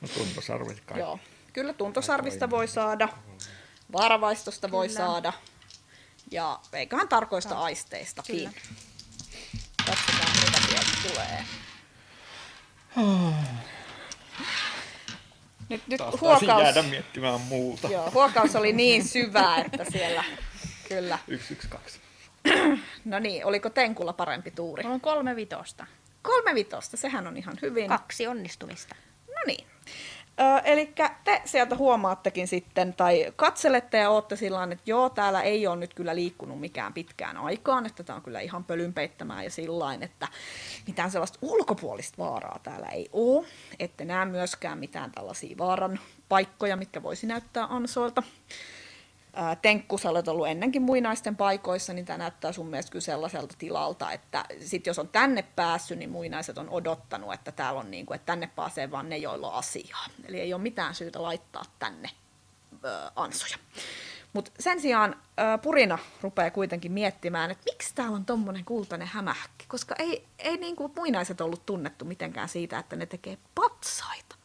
No tuntosarvet kaikki. Joo. Kyllä tuntosarvista voi saada, vaaravaistosta voi Kyllä. saada, ja eiköhän tarkoista aisteistakin. Kyllä. Katsotaan, mitä sieltä tulee. Nyt, nyt Taas huokaus, jäädä miettimään muuta. joo, huokaus oli niin syvä, että siellä kyllä. Yksi, yksi, kaksi. [CLEARS THROAT] No niin, oliko Tenkulla parempi tuuri? Mulla on kolme vitosta. Kolme vitosta, sehän on ihan hyvin. Kaksi onnistumista. No niin. Eli te sieltä huomaattekin sitten, tai katselette ja ootte sillä tavalla, että joo, täällä ei ole nyt kyllä liikkunut mikään pitkään aikaan, että tämä on kyllä ihan pölynpeittämää ja sillä että mitään sellaista ulkopuolista vaaraa täällä ei ole. Ette näe myöskään mitään tällaisia vaaran paikkoja, mitkä voisi näyttää ansoilta. Ää, Tenkku, sä olet ollut ennenkin muinaisten paikoissa, niin tämä näyttää sun mielestä kyllä sellaiselta tilalta, että sit jos on tänne päässyt, niin muinaiset on odottanut, että täällä on niin kuin, että tänne pääsee vaan ne, joilla on asiaa. Eli ei ole mitään syytä laittaa tänne ö, ansoja. Mutta sen sijaan ö, Purina rupeaa kuitenkin miettimään, että miksi täällä on tommonen kultainen hämähäkki, koska ei, ei niin kuin muinaiset ollut tunnettu mitenkään siitä, että ne tekee patsaita.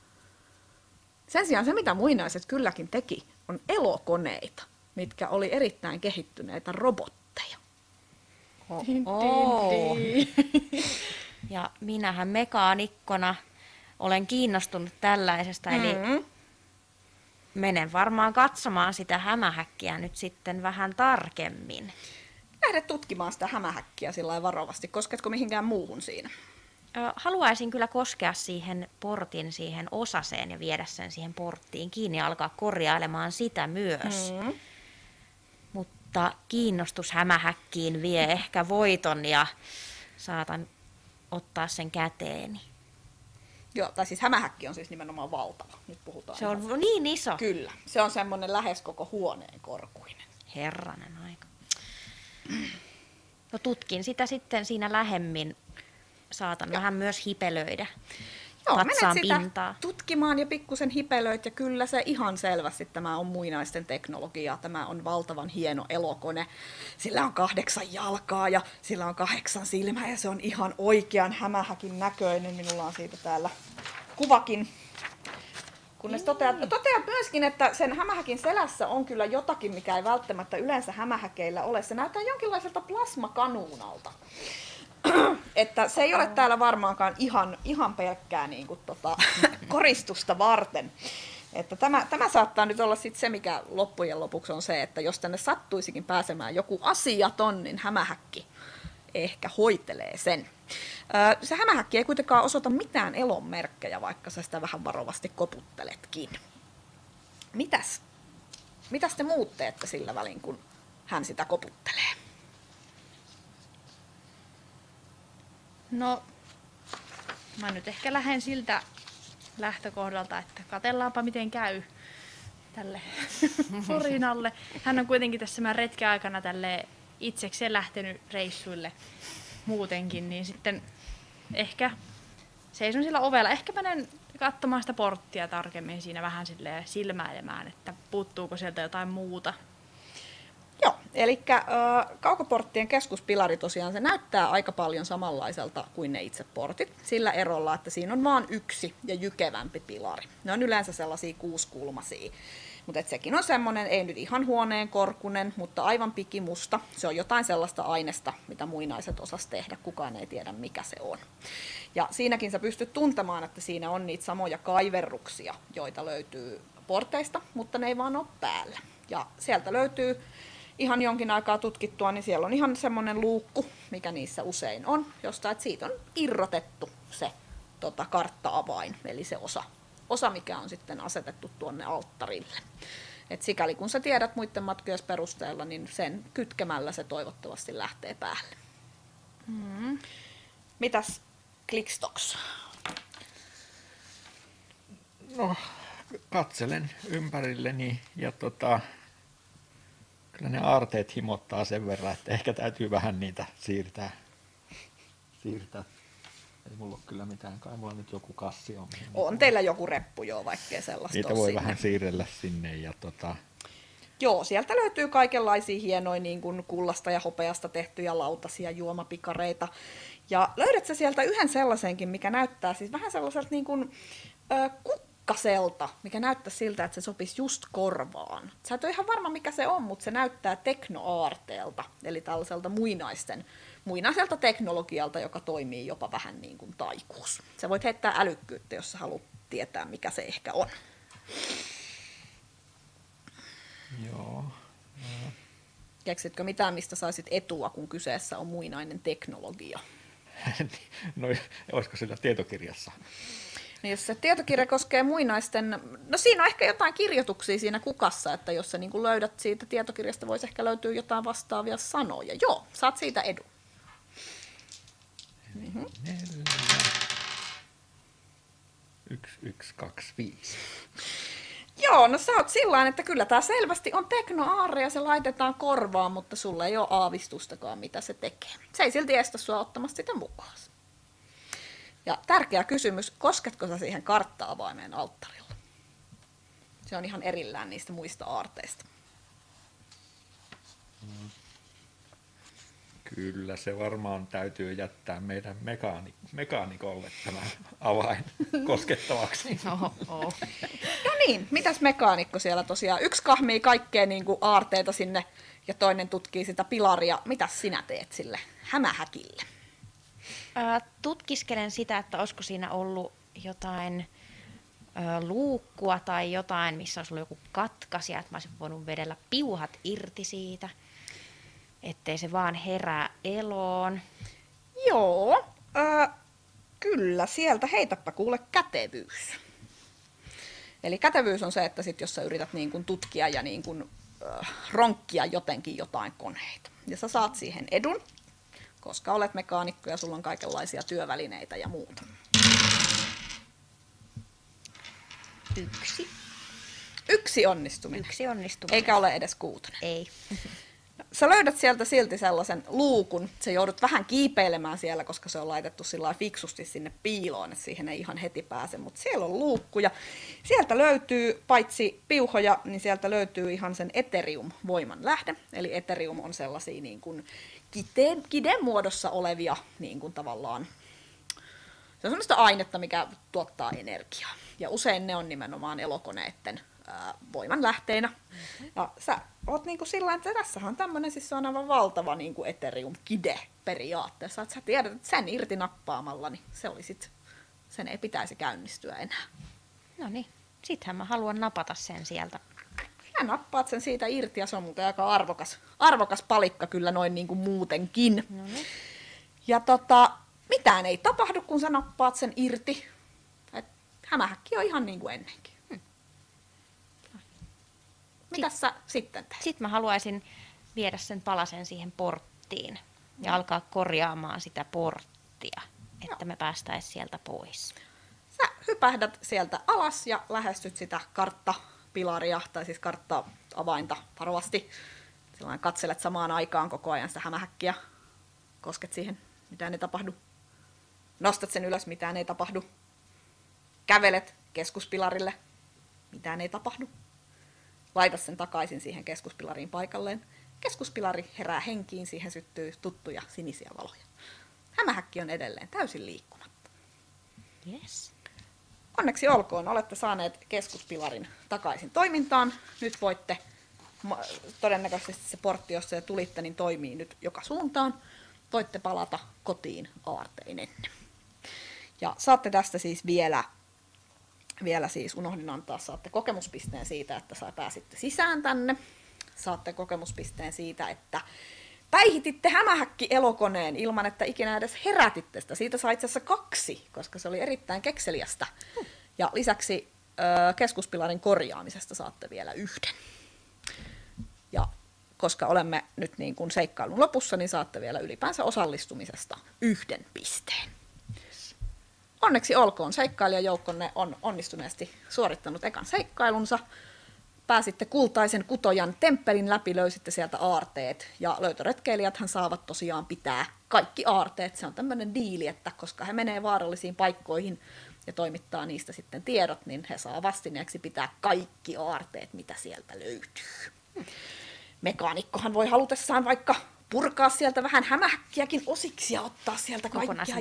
Sen sijaan se, mitä muinaiset kylläkin teki, on elokoneita, mitkä oli erittäin kehittyneitä robotteja. Oo. [LAUGHS] Ja minähän mekaanikkona olen kiinnostunut tällaisesta, eli Mm. menen varmaan katsomaan sitä hämähäkkiä nyt sitten vähän tarkemmin. Lähde tutkimaan sitä hämähäkkiä sillä lailla varovasti. Kosketko mihinkään muuhun siinä? Ö, Haluaisin kyllä koskea siihen portin, siihen osaseen ja viedä sen siihen porttiin kiinni ja alkaa korjailemaan sitä myös. Mm. Mutta kiinnostus hämähäkkiin vie ehkä voiton ja saatan ottaa sen käteeni. Joo, tai siis hämähäkki on siis nimenomaan valtava. Nyt puhutaan. Se ihan- on niin iso. Kyllä, se on semmoinen lähes koko huoneen korkuinen. Herranen aika. No tutkin sitä sitten siinä lähemmin. Saatan vähän myös hipelöidä Joo, menet sitä pintaa. tutkimaan ja pikkusen hipelöit ja kyllä se ihan selvästi tämä on muinaisten teknologiaa. Tämä on valtavan hieno elokone. Sillä on kahdeksan jalkaa ja sillä on kahdeksan silmää ja se on ihan oikean hämähäkin näköinen. Minulla on siitä täällä kuvakin. Kunnes toteat, toteat myöskin, että sen hämähäkin selässä on kyllä jotakin, mikä ei välttämättä yleensä hämähäkeillä ole. Se näyttää jonkinlaiselta plasmakanuunalta. [CLEARS THROAT] että se ei ole täällä varmaankaan ihan, ihan pelkkää niin kuin, tota, [LAUGHS] koristusta varten. Että tämä, tämä saattaa nyt olla sit se, mikä loppujen lopuksi on se, että jos tänne sattuisikin pääsemään joku asiaton, niin hämähäkki ehkä hoitelee sen. Se hämähäkki ei kuitenkaan osoita mitään elonmerkkejä, vaikka sä sitä vähän varovasti koputteletkin. Mitäs, mitäs te muut teette sillä välin, kun hän sitä koputtelee? No, mä nyt ehkä lähden siltä lähtökohdalta, että katellaanpa miten käy tälle [LAUGHS] Porinalle. Hän on kuitenkin tässä meidän retken aikana tälle itsekseen lähtenyt reissuille muutenkin, niin sitten ehkä seison sillä ovella. Ehkä menen katsomaan sitä porttia tarkemmin siinä vähän silmäilemään, että puuttuuko sieltä jotain muuta. Joo, eli kaukoporttien keskuspilari tosiaan se näyttää aika paljon samanlaiselta kuin ne itse portit, sillä erolla, että siinä on vain yksi ja jykevämpi pilari. Ne on yleensä sellaisia kuuskulmaisia. Mutta sekin on semmoinen, ei nyt ihan huoneen korkunen, mutta aivan pikimusta. Se on jotain sellaista aineesta, mitä muinaiset osas tehdä, kukaan ei tiedä mikä se on. Ja siinäkin sä pystyt tuntemaan, että siinä on niitä samoja kaiverruksia, joita löytyy porteista, mutta ne ei vaan ole päällä. Ja sieltä löytyy ihan jonkin aikaa tutkittua, niin siellä on ihan semmoinen luukku, mikä niissä usein on, josta että siitä on irrotettu se tota, kartta-avain, eli se osa, osa, mikä on sitten asetettu tuonne alttarille. Et sikäli kun sä tiedät muiden matkojen perusteella, niin sen kytkemällä se toivottavasti lähtee päälle. Mm. Mitäs Clickstocks? No, katselen ympärilleni ja tota, kyllä ne aarteet himottaa sen verran, että ehkä täytyy vähän niitä siirtää. siirtää. Ei mulla ole kyllä mitään, kai mulla nyt joku kassi on. On teillä joku reppu jo, vaikkei sellaista Niitä voi sinne. vähän siirrellä sinne ja tota, Joo, sieltä löytyy kaikenlaisia hienoja niin kuin kullasta ja hopeasta tehtyjä lautasia juomapikareita. Ja löydät sä sieltä yhden sellaisenkin, mikä näyttää siis vähän sellaiselta niin kuin, ö, kukkaselta, mikä näyttää siltä, että se sopisi just korvaan. Sä et ole ihan varma, mikä se on, mutta se näyttää teknoaarteelta, eli tällaiselta muinaisten, muinaiselta teknologialta, joka toimii jopa vähän niin kuin taikuus. Sä voit heittää älykkyyttä, jos sä haluat tietää, mikä se ehkä on. joo. Keksitkö mitään, mistä saisit etua, kun kyseessä on muinainen teknologia? [LAUGHS] no, olisiko sillä tietokirjassa? Jos se tietokirja koskee muinaisten, no siinä on ehkä jotain kirjoituksia siinä kukassa, että jos sä niin löydät siitä tietokirjasta, voisi ehkä löytyä jotain vastaavia sanoja. Joo, saat siitä edun. Neljä. Yksi, yksi, kaksi, viisi. Joo, no sä oot sillä että kyllä tämä selvästi on teknoaarre ja se laitetaan korvaan, mutta sulla ei ole aavistustakaan, mitä se tekee. Se ei silti estä sua ottamasta sitä mukaan. Ja tärkeä kysymys, kosketko sä siihen kartta-avaimeen alttarilla? Se on ihan erillään niistä muista aarteista. Kyllä se varmaan täytyy jättää meidän mekaani- mekaanikolle tämä avain [LAUGHS] koskettavaksi. Oho, oho. [LAUGHS] No niin, mitäs mekaanikko siellä tosiaan? Yksi kahmii kaikkea niin kuin aarteita sinne ja toinen tutkii sitä pilaria. Mitäs sinä teet sille hämähäkille? Tutkiskelen sitä, että olisiko siinä ollut jotain luukkua tai jotain, missä olisi ollut joku katkaisija, että mä olisin voinut vedellä piuhat irti siitä, ettei se vaan herää eloon. Joo, äh, kyllä, sieltä heitäpä kuule kätevyys. Eli kätevyys on se, että sit jos sä yrität niin kun tutkia ja niin kun, äh, ronkkia jotenkin jotain koneita. Ja sä saat siihen edun, koska olet mekaanikko ja sulla on kaikenlaisia työvälineitä ja muuta. Yksi. Yksi onnistuminen. Yksi onnistuminen. Eikä ole edes kuutonen. Ei. Sä löydät sieltä silti sellaisen luukun. Se joudut vähän kiipeilemään siellä, koska se on laitettu sillä fiksusti sinne piiloon, että siihen ei ihan heti pääse. Mutta siellä on luukku ja sieltä löytyy paitsi piuhoja, niin sieltä löytyy ihan sen Ethereum-voiman lähde. Eli Ethereum on sellaisia niin kuin kite, kiden muodossa olevia niin kuin tavallaan se on sellaista ainetta, mikä tuottaa energiaa. Ja usein ne on nimenomaan elokoneiden ää, voimanlähteinä. Ja sä oot niinku sillä että tässähän on tämmöinen, siis se on aivan valtava niinku Ethereum-kide periaatteessa. Että sä tiedät, että sen irti nappaamalla, niin se oli sit, sen ei pitäisi käynnistyä enää. No niin, sittenhän mä haluan napata sen sieltä. Ja nappaat sen siitä irti ja se on muuten aika arvokas, arvokas palikka kyllä noin niinku muutenkin. No niin. Ja tota, mitään ei tapahdu, kun sä nappaat sen irti. Et hämähäkki on ihan niin kuin ennenkin. Hmm. Mitäs sä sitten teet? Sitten mä haluaisin viedä sen palasen siihen porttiin ja alkaa korjaamaan sitä porttia, että Joo. me päästäisiin sieltä pois. Sä hypähdät sieltä alas ja lähestyt sitä karttapilaria, tai siis kartta-avainta varovasti. Silloin katselet samaan aikaan koko ajan sitä hämähäkkiä. Kosket siihen, mitään ei tapahdu. Nostat sen ylös, mitään ei tapahdu. Kävelet keskuspilarille, mitään ei tapahdu. Laitat sen takaisin siihen keskuspilariin paikalleen. Keskuspilari herää henkiin, siihen syttyy tuttuja sinisiä valoja. Hämähäkki on edelleen täysin liikkumatta. Yes. Onneksi olkoon, olette saaneet keskuspilarin takaisin toimintaan. Nyt voitte, todennäköisesti se portti, jossa te tulitte, niin toimii nyt joka suuntaan. Voitte palata kotiin aarteinen. Ja saatte tästä siis vielä, vielä siis unohdin antaa, saatte kokemuspisteen siitä, että saa pääsitte sisään tänne. Saatte kokemuspisteen siitä, että päihititte hämähäkki elokoneen ilman, että ikinä edes herätitte sitä. Siitä sai itse asiassa kaksi, koska se oli erittäin kekseliästä. Ja lisäksi ö, keskuspilarin korjaamisesta saatte vielä yhden. Ja koska olemme nyt niin kuin seikkailun lopussa, niin saatte vielä ylipäänsä osallistumisesta yhden pisteen. Onneksi olkoon, seikkailijajoukkonne on onnistuneesti suorittanut ekan seikkailunsa. Pääsitte kultaisen kutojan temppelin läpi, löysitte sieltä aarteet. Ja löytöretkeilijäthän saavat tosiaan pitää kaikki aarteet. Se on tämmöinen diili, että koska he menee vaarallisiin paikkoihin ja toimittaa niistä sitten tiedot, niin he saa vastineeksi pitää kaikki aarteet, mitä sieltä löytyy. Mekaanikkohan voi halutessaan vaikka purkaa sieltä vähän hämähäkkiäkin osiksi ja ottaa sieltä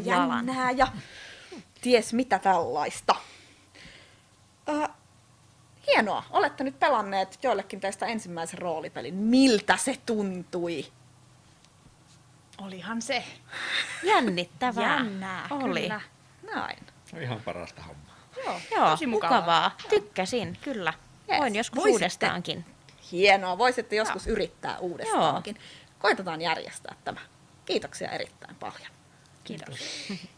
jalan. jännää ja ties mitä tällaista. Ö, hienoa, olette nyt pelanneet joillekin teistä ensimmäisen roolipelin. Miltä se tuntui? Olihan se. Jännittävää. Jännää, Oli. kyllä. Näin. On ihan parasta hommaa. Joo. Joo, Tosi mukavaa. mukavaa. Tykkäsin, kyllä. Yes. Voin joskus Voisitte. uudestaankin. Hienoa, voisitte joskus yrittää uudestaankin. Koitetaan järjestää tämä. Kiitoksia erittäin paljon. Kiitos. [LAUGHS]